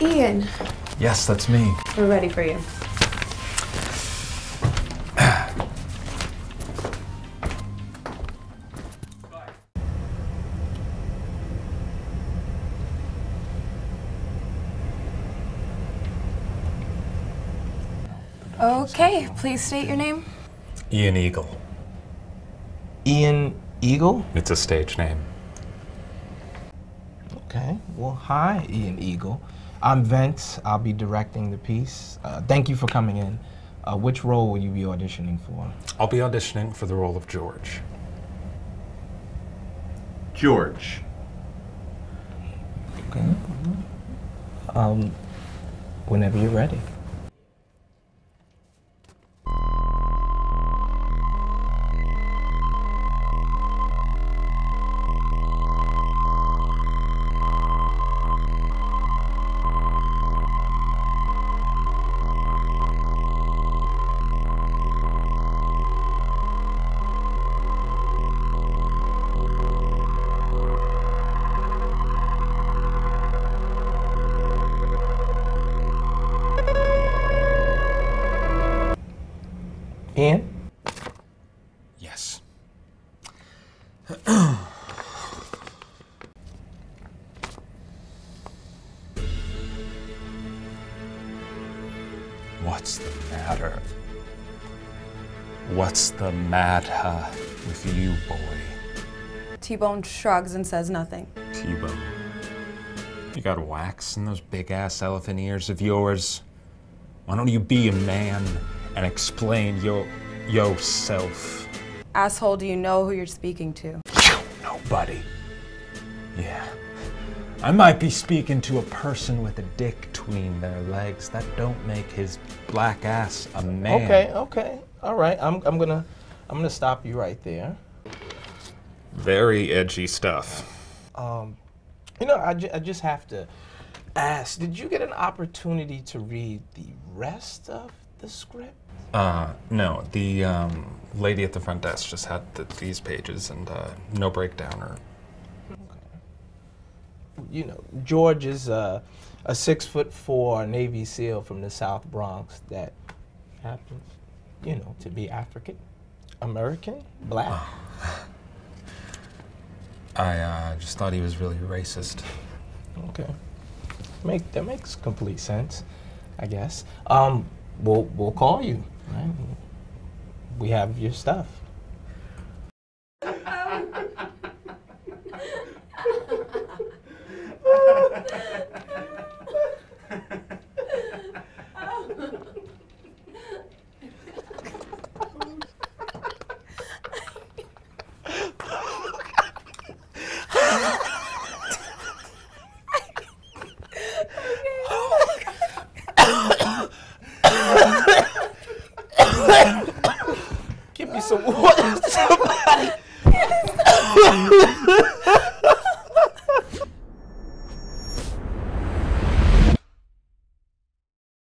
Ian, Yes, that's me. we're ready for you. Okay, please state your name. Ian Eagle. Ian Eagle? It's a stage name. Okay. Well, hi, Ian Eagle. I'm Vince. I'll be directing the piece. Uh, thank you for coming in. Uh, which role will you be auditioning for? I'll be auditioning for the role of George. George. Okay. Um, whenever you're ready. Ian? Yes. What's the matter? What's the matter with you, boy? T-Bone shrugs and says nothing. T-Bone. You got wax in those big ass elephant ears of yours? Why don't you be a man and explain your yourself? Asshole, do you know who you're speaking to? Nobody. Yeah. I might be speaking to a person with a dick between their legs. That don't make his black ass a man. Okay, okay. All right. I'm, I'm gonna I'm gonna stop you right there. Very edgy stuff. Um, you know, I, ju- I just have to ask, did you get an opportunity to read the rest of the script? Uh, no, the um, lady at the front desk just had th these pages and uh, no breakdown or. You know, George is uh, a six foot four Navy SEAL from the South Bronx that happens, you know, to be African American, black. I uh, just thought he was really racist. Okay. Make that makes complete sense, I guess. Um, we'll we'll call you. Right? We have your stuff.